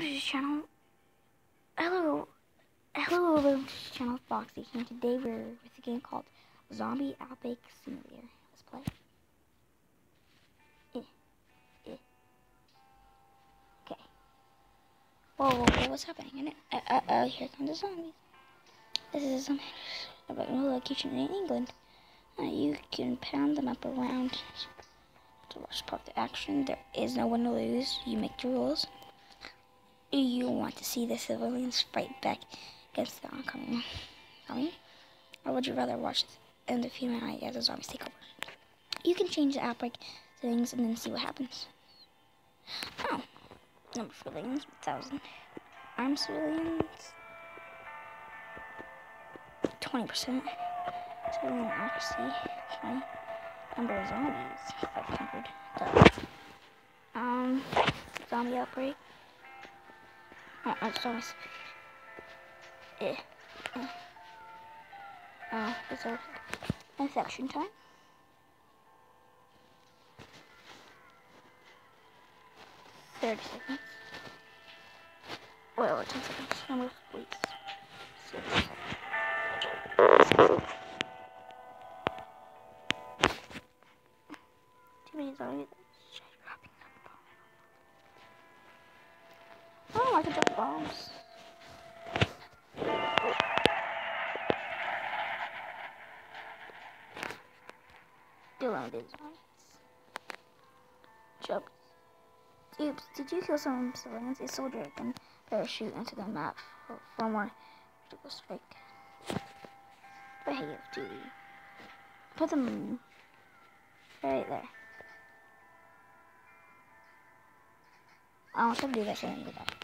channel. Hello, hello, welcome to this channel, Foxy. And today we're with a game called Zombie Outbreak Simulator. Let's play. Eh, eh. Okay. Whoa, whoa, whoa, what's happening? Uh, uh, uh, here come the zombies. This is some about a location in England. Uh, you can pound them up around to watch part of the action. There is no one to lose. You make the rules. You want to see the civilians fight back against the oncoming zombie? Or would you rather watch the end of humanity as the zombies take over? You can change the outbreak settings and then see what happens. Oh, number of civilians, 1,000. Armed civilians, 20%. Civilian accuracy, 20. Number of zombies, 500. Duh. Um, zombie outbreak. Oh, I just always. Eh. eh. Oh, it's a infection time. Thirty seconds. Wait, ten seconds. Number weeks. Six. Many zombies. Oh, Bombs. Still limited zombies. Jump. Oops, did you kill some civilians? A soldier can parachute into the map for, for more critical strike. But hey, duty. Put them right there. I want to do that shit and do that.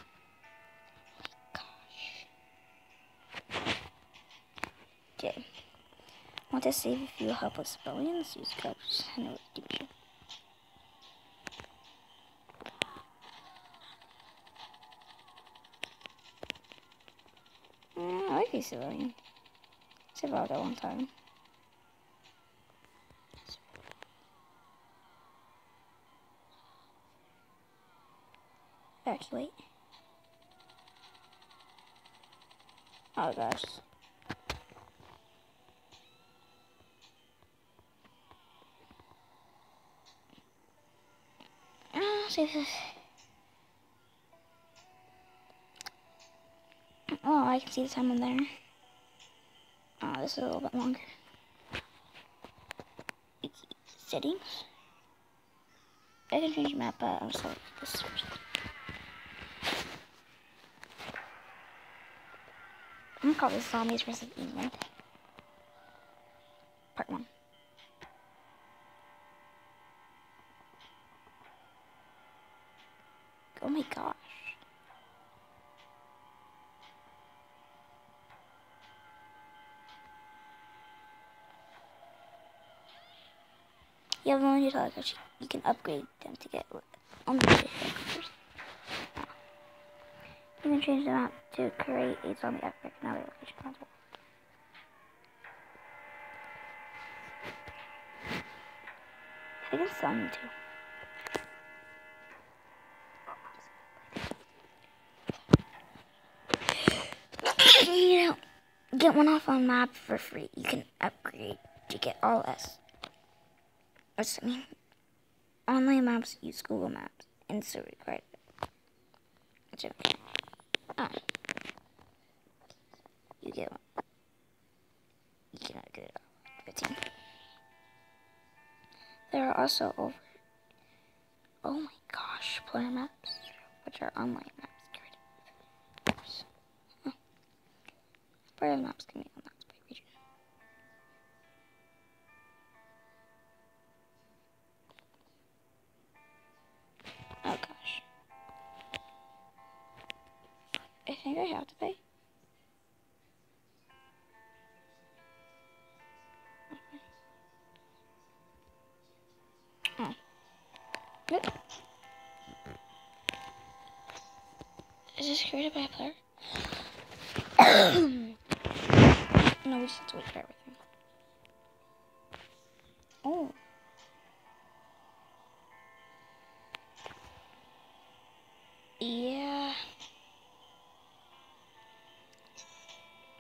To save a few helpless civilians? Use cups. I know what do. Mm, I like these civilians. Survived at one time. Evacuate. Oh gosh. Oh, I can see the time on there. Oh, this is a little bit longer. Settings. I can change map, but I'm sorry. This first. I'm gonna call this Zombies vs. England. Part 1. Oh my gosh. You have only helicopters. You can upgrade them to get unlimited helicopters. You can change them map to create a zombie outbreak in other location possible. I think it's zombie you know, get one off on map for free. You can upgrade to get all S. What's I mean? Online maps use Google Maps and so required. Okay. Oh. Ah. You get one. You cannot get it all. 15. There are also over. Oh my gosh, player maps, which are online maps. Created. Huh. Player maps can be unlocked by region. Oh gosh. I think I have to pay. Nope. Hmm. Is this created by a player? No, we should wait for everything. Oh. Yeah.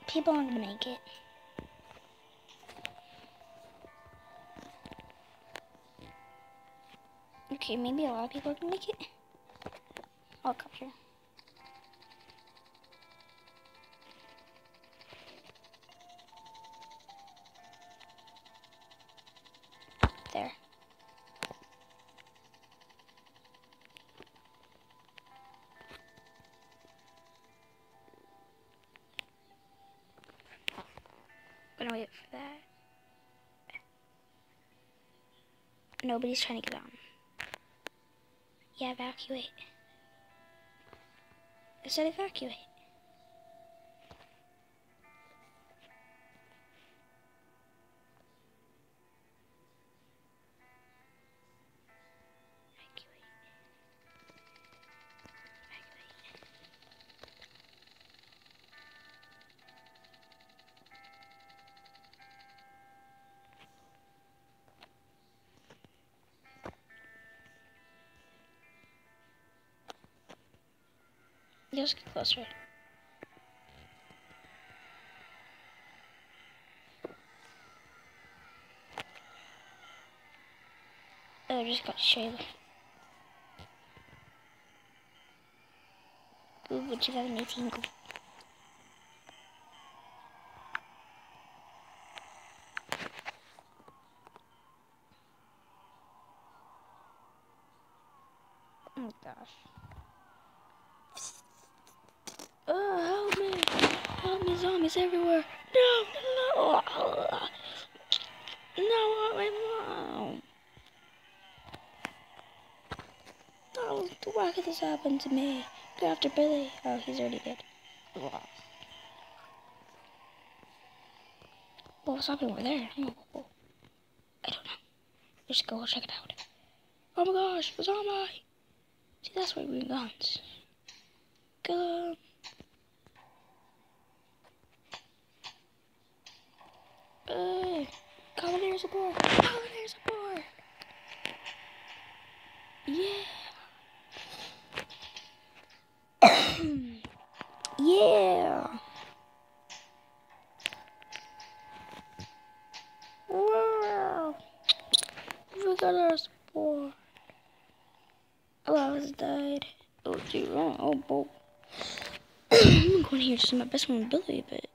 People aren't gonna make it. Okay, maybe a lot of people are gonna make it. I'll come here. There. Gonna wait for that. Nobody's trying to get on. Yeah, evacuate. I said. Evacuate. Just get closer. Oh, I just got shaved. Google 2018 Google. Oh gosh. Oh, help me. Help zombies everywhere. No, no, no. No, my mom. Oh, why could this happen to me? Go after Billy. Oh, he's already dead. What's happening over there? I don't know. Let's go check it out. Oh my gosh, a zombie! See, that's why we bring guns. Kill him. Hey, Commander support! Commander support! Yeah! yeah! Wow! We got our support. Oh, I was died. Oh, gee, oh, oh, boy. I'm going here just my best friend Billy, but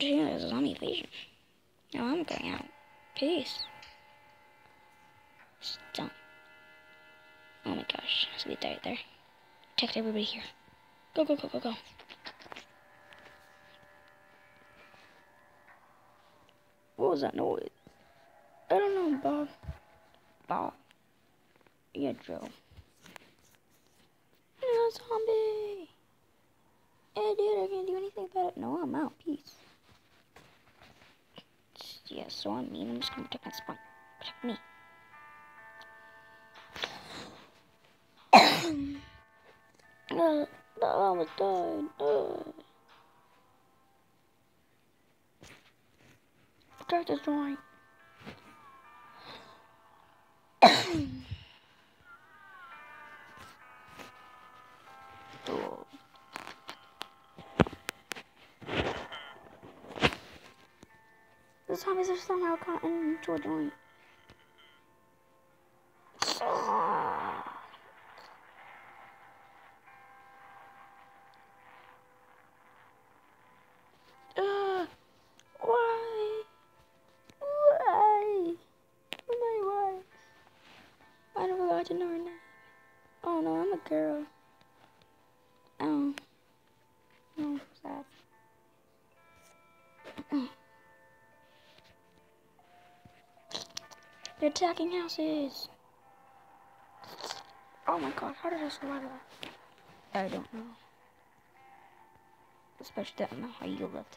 yeah, there's a zombie invasion. No, I'm going out. Peace. Stop. Oh my gosh, so we died there. Protect everybody here. Go, go, go, go, go. What was that noise? I don't know, Bob. Bob. Yeah, Joe. No, zombie! Hey, dude, I can't do anything about it. No, I'm out. Peace. Yeah, so I'm mean. I'm just gonna protect my spawn. Protect me. uh, I almost died. Uh. Protect this joint. The zombies are somehow gotten into a joint. Why? Why? My don't know her name. Oh no, I'm a girl. They're attacking houses. Oh my god, how did I survive that? I don't know. Especially don't know how you lived.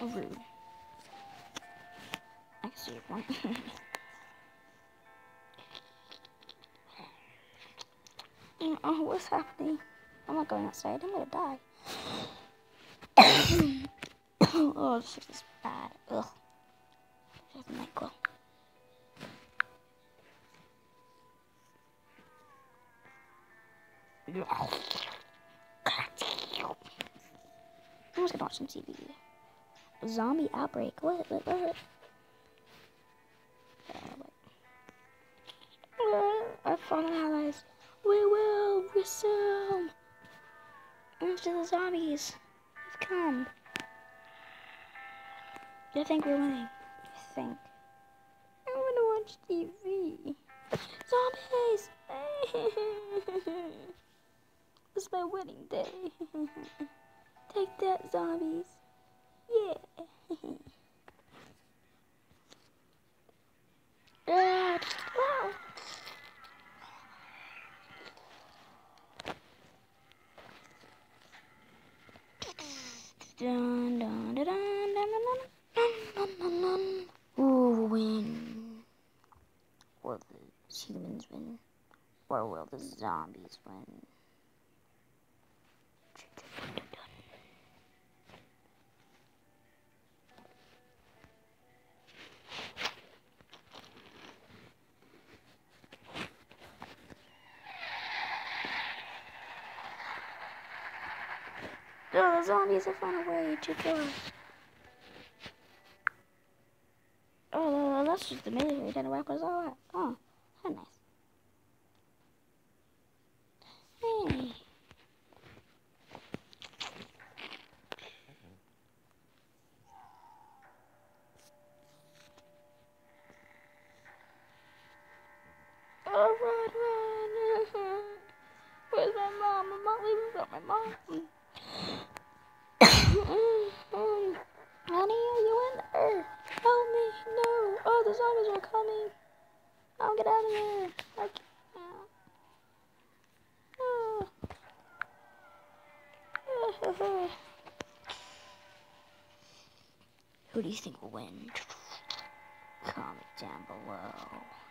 Oh, rude. I can see your point. oh, what's happening? Oh I'm not going outside. I'm gonna die. oh, this is bad. Ugh. Was gonna watch some TV. Zombie outbreak. What? What? What? Uh, Our fallen allies. We will resume after the zombies have come. I think we're winning. I think. I want to watch TV. Zombies! it's my wedding day. Take that, zombies. Yeah. ah, wow. Dun, dun, dun, dun, dun, dun, dun, dun, dun. Who win? Will the humans win? Or will the zombies win? The zombies have run away kill far. Oh, that's just military trying to wipe us all out. Oh, how nice. Hey. Oh, run, run. Where's my mom? I'm not leaving without my mom. Honey, are you in there? Help me. No. Oh, the coming. I'll get out of here. I can't. Oh. Who do you think will win? Comment down below.